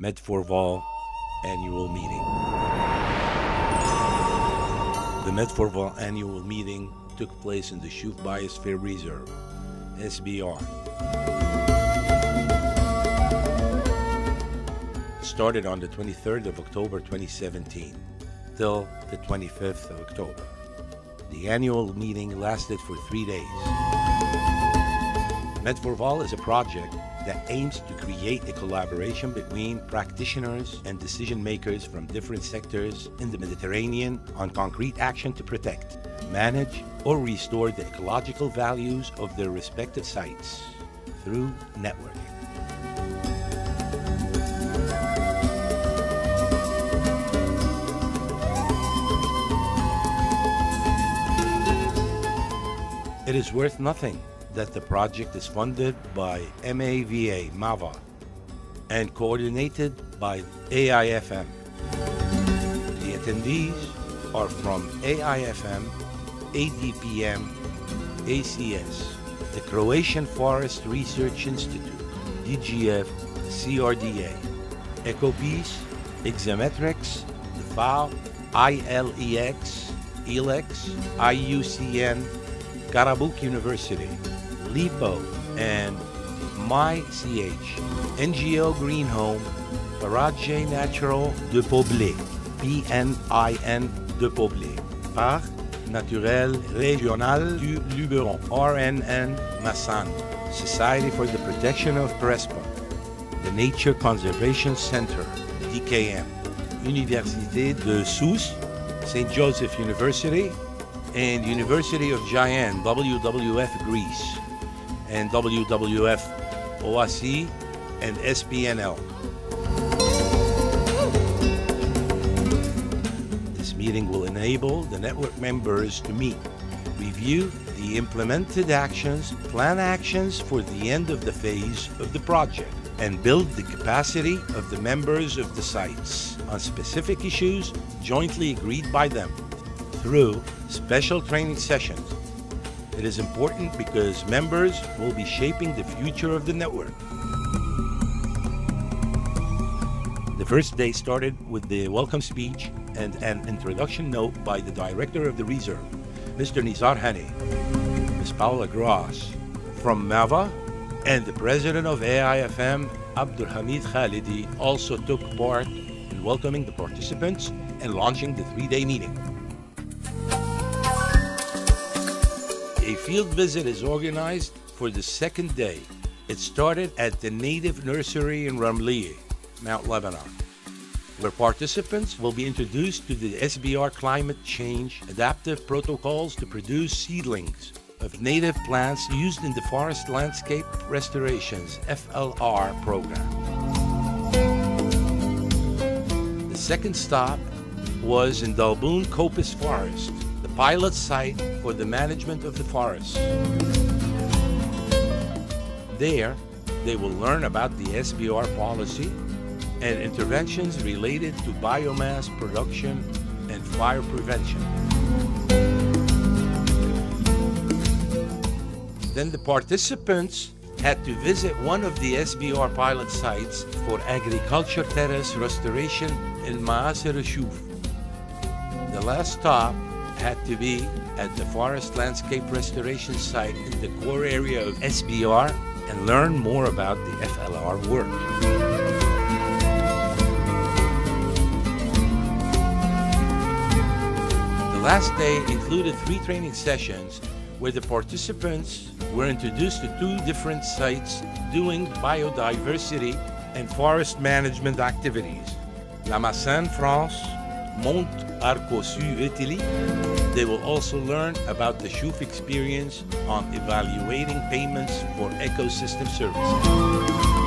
MedForVal annual meeting. The MedForVal annual meeting took place in the Shuf Biosphere Reserve, SBR. It started on the 23rd of October 2017 till the 25th of October. The annual meeting lasted for three days. MedForVal is a project that aims to create a collaboration between practitioners and decision makers from different sectors in the Mediterranean on concrete action to protect, manage, or restore the ecological values of their respective sites through networking. It is worth nothing that the project is funded by MAVA, MAVA, and coordinated by AIFM. The attendees are from AIFM, ADPM, ACS, the Croatian Forest Research Institute, DGF, CRDA, EcoPeace, Exametrics, the FAO, ILEX, ELEX, IUCN, Karabuk University, LIPO, and MyCH, NGO Green Home, Paraje Natural de Poblet, PNIN de Poblet, Parc Naturel Régional du Luberon, RNN Massane, Society for the Protection of Prespa, the Nature Conservation Center, DKM, Université de Sousse, St. Joseph University, and University of Jaén, WWF Greece, and WWF OAC, and SPNL. This meeting will enable the network members to meet, review the implemented actions, plan actions for the end of the phase of the project, and build the capacity of the members of the sites on specific issues jointly agreed by them through special training sessions. It is important because members will be shaping the future of the network. The first day started with the welcome speech and an introduction note by the director of the reserve, Mr. Nizar Hani, Ms. Paula Gross from MAVA, and the president of AIFM, Abdulhamid Khalidi, also took part in welcoming the participants and launching the three-day meeting. A field visit is organized for the second day. It started at the native nursery in Ramlieh, Mount Lebanon, where participants will be introduced to the SBR climate change adaptive protocols to produce seedlings of native plants used in the Forest Landscape Restorations FLR program. The second stop was in Dalboun Coppice Forest, pilot site for the management of the forest. There, they will learn about the SBR policy and interventions related to biomass production and fire prevention. Then the participants had to visit one of the SBR pilot sites for agriculture terrace restoration in Maasir Shuf. The last stop had to be at the Forest Landscape Restoration Site in the core area of SBR and learn more about the FLR work. The last day included three training sessions where the participants were introduced to two different sites doing biodiversity and forest management activities. La Massane, France, Mont Arcosu, Italy. They will also learn about the Shuf experience on evaluating payments for ecosystem services.